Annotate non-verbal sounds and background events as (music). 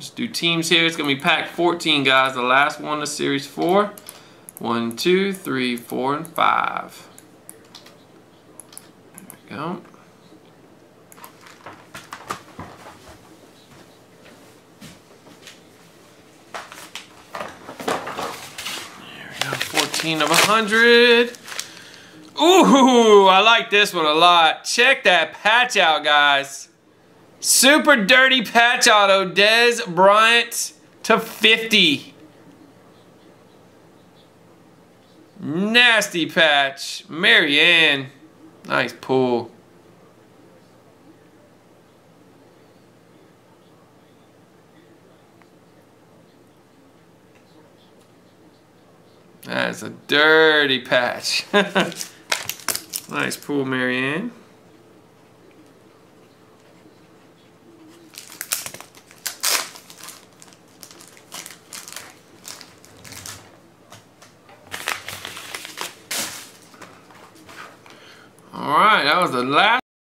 Let's do teams here. It's going to be pack 14, guys. The last one of Series 4. One, two, three, four, and 5. There we go. There we go. 14 of 100. Ooh, I like this one a lot. Check that patch out, guys. Super dirty patch auto, Dez Bryant to 50. Nasty patch. Marianne. Nice pull. That's a dirty patch. (laughs) nice pull, Marianne. All right, that was the last.